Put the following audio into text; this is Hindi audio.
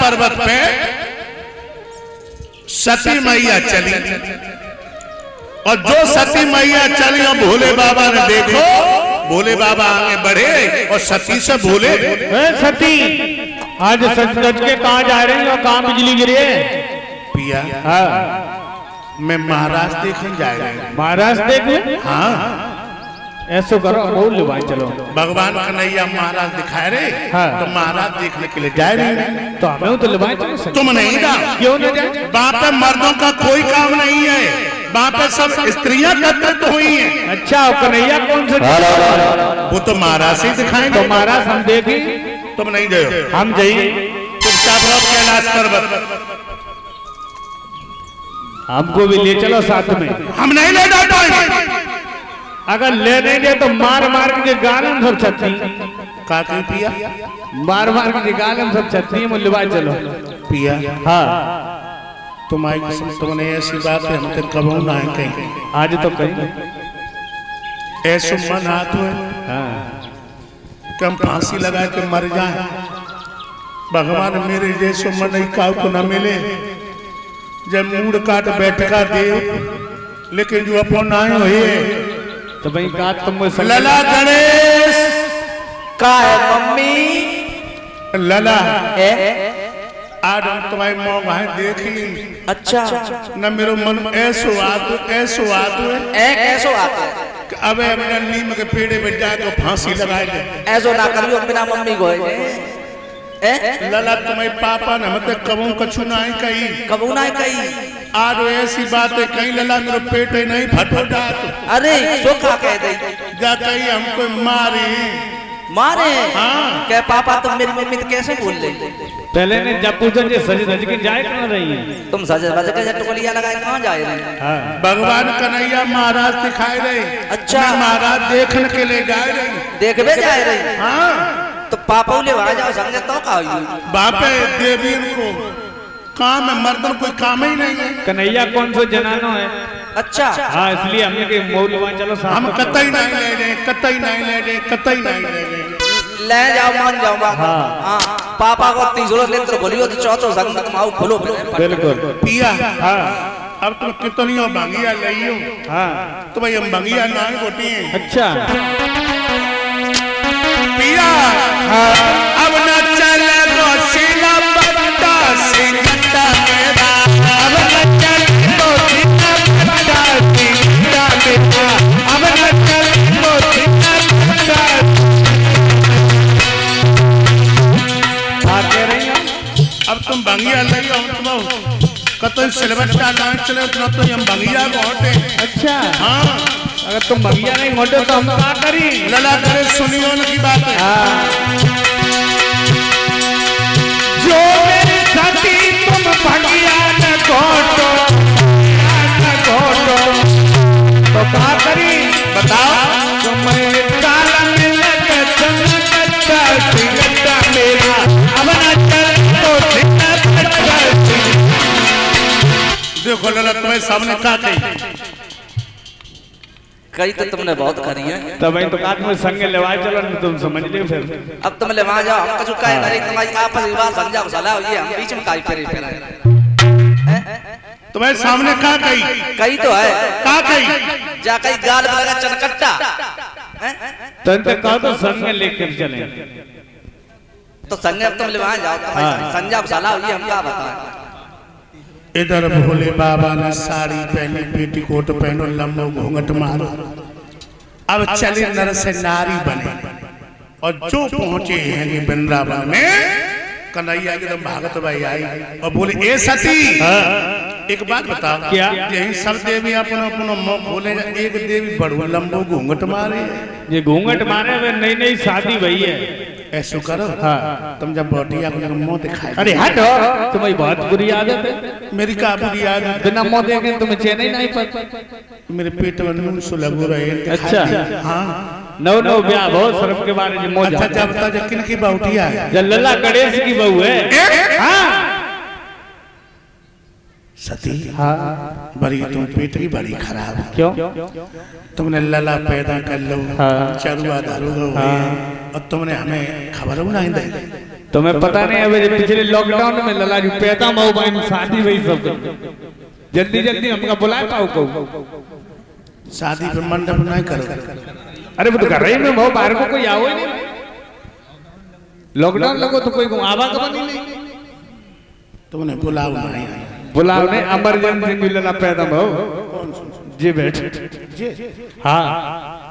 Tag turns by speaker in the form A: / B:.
A: पर्वत पे सती मैया चली। और जो सती मैया चली और भोले बाबा ने देखो भोले बाबा आगे बढ़े और सती से
B: ए, सती आज सच सच के कहा जा रहे हैं? और कहा बिजली गिरी है?
A: पिया
B: हाँ।
A: मैं महाराज देखने जा रही हूँ।
B: महाराज देख ले
A: हाँ।
B: ऐसो करो बोल ले भाई चलो।
A: भगवान कन्हैया महाराज दिखाए रहे
B: हाँ।
A: तो महाराज देखने के लिए जा रहे
B: तो हमें तो ले चलो
A: तुम नहीं जा
B: क्यों न जाए?
A: वहाँ पे मर्दों का कोई काम नहीं है। वहाँ पे सब स्त्रियाँ एकत्रित हुई हैं।
B: अच्छा कन्हैया कौन सा?
A: वो तो महाराज से ही दिखाएँगे।
B: तो महाराज हम देखे।
A: तुम नहीं जाओ
B: हम जाइए।
A: चुपचाप रहो कैलाश पर्वत।
B: हमको भी ले चलो साथ में।
A: हम नहीं ले जा पाएँगे
B: अगर ले नहीं दे तो मार मार के गाने सब छत्ती।
A: का पिया?
B: मार मार के गाने सब छत्ती में लिवाई चलो।
A: पिया?
B: हाँ।
A: तुम्हारी कसम तुमने ऐसी बात है हम तेरे कबू ना है कहीं।
B: आज तो कहीं।
A: ऐसे मन हाथ हुए
B: हाँ।
A: कि हम फांसी लगा के मर जाए। भगवान मेरे जैसो मन ही काव को न मिले। जब मूड काट बैठका दे लेकिन जो अपन आए हुए
B: तो भाई का तुम
A: लला गणेश।
C: का है मम्मी?
A: लला।
C: ए?
A: आज हम तुम्हारी मोबाइल देख ली।
C: अच्छा।
A: न मेरो मन ऐसो आत ऐसो आत है
C: ए कैसो आता है
A: अब अपना नीम के पेड़े पे जाकर फांसी लगाए दे
C: ऐसो ना करियो बिना मम्मी को। ए?
A: लला तुम्हारे पापा ने मत कबू कछु ना कही।
C: कबू ना कही।
A: आज ऐसी बात है कहीं लला मेरो पेट ही नहीं फटो जात।
C: अरे सोखा कह दे।
A: जा कहीं हमको मारी।
C: मारे?
A: हाँ।
C: क्या पापा तुम मेरी मम्मी तो कैसे बोल ले
B: पहले ने जब पूछा जे सज धज के जाए कहाँ रही है?
C: तुम सज बज के टुकलिया लगाए कहाँ जाए रहे
B: हाँ?
A: भगवान कन्हैया महाराज दिखाए रहे।
C: अच्छा।
A: महाराज देखने के लिए जाए रहे।
C: देखबे जाए रहे?
A: हाँ।
C: तो पापा ले वहाँ जाओ संगे तो का हुई?
A: बापे देवी को काम है मर्दन कोई काम ही नहीं है।
B: कन्हैया कौन सा जनानो है?
C: अच्छा।
B: हाँ इसलिए हमने के मोल वहाँ चलो साथ
A: हम कतई नहीं ले रहे कतई नहीं ले रहे कतई नहीं ले रहे।
C: ले जाओ मान जाओ बात
B: हाँ।
C: हाँ। पापा को तीसरो नेत्र खोलियो तो चौथो संग तक माऊ खोलो।
B: बिल्कुल।
A: पिया
B: हाँ।
A: अब तुम कितनी बंगिया लियो
B: हाँ?
A: तो भाई हम बंगिया ना गोटी हैं।
B: अच्छा।
A: पिया। अब कतई सिलबट्टा ना चले तो तो हम बंगिया को हटे
B: अच्छा।
A: हाँ।
B: अगर तुम भैया नहीं मोटे तो हम क्या करी
A: लला करे। सुनियो उनकी बात है।
B: जो मेरी सती तुम भैया न घोटो न घोटो तो क्या करी
A: बताओ। देखो लला तुम्हारे सामने का कही
C: कई तो तुमने बहुत करी है।
B: तब तो काट में संग लेवाए चलो नहीं तुम समझ लियो फिर।
C: अब तुम ले जाओ हम कछु काहे करे तुम्हारी आपस में बात समझा को सलाह ये हम बीच में काई करे फिर
A: तुम्हारे सामने का कही
C: कई तो है।
A: का कही
C: जा कई गाल में लगा चनकट्टा। हैं?
B: तन तक कहो तो संग लेकर चले।
C: तो संगे अब तुम ले जाओ तुम्हारी संजा को ये हम क्या बताएँ?
A: इधर भोले बाबा ने साड़ी पहनी, पेटी कोट पहनो, लम्बो घूंघट मारो। अब चले नर से नारी बने। और जो पहुँचे हैं वृंदावन में, कन्हैया एकदम भागत भाई आई और बोले, ए सती एक बात बताओ
B: क्या?
A: यही सब देवी अपन अपन मुँह खोले एक देवी बड़ू लंबो घूंघट मारे?
B: ये घूंघट मारे हुए नई नई शादी भई है।
A: ऐसो करो।
B: हाँ।
A: तुम जब बॉटिया को मुँह दिखाई
B: अरे हट तुम्हारी बहुत बुरी आदत है।
A: मेरी का बुरी आदत
B: बिना मुँह देखे तुम्हें चैन ही नहीं पड़ता
A: मेरे पेट में नून सो लगो रहे
B: अच्छा।
A: हाँ।
B: नौ नौ ब्याह बहुत शर्फ के बारे में मोह
A: अच्छा जब बता किन की बाउटिया है?
B: जब लल्ला गणेश की बहू है। हाँ।
A: सती।
B: हाँ।
A: बड़ी तुम पेट की बड़ी खराब। है
B: क्यों?
A: तुमने लला पैदा कर लो
B: हाँ।
A: चरुआ दारू हो
B: हाँ।
A: और तुमने हमें खबर नहीं दी।
B: तुम्हें पता नहीं अबे जो पिछले लॉकडाउन में लला जो पैदा मऊ बहन शादी वही सब। जल्दी जल्दी हमका बुलाए पाओ को।
A: शादी पे मंडप नहीं करो।
B: अरे वो तो घर ही में मऊ बाहर को कोई आओ ही नहीं। लॉकडाउन लगो तो कोई आवा का नहीं।
A: तुमने बुलाओ नहीं
B: बुलाओ ने इमरजेंसी मिलना पैदा भाव जी बैठ। हाँ।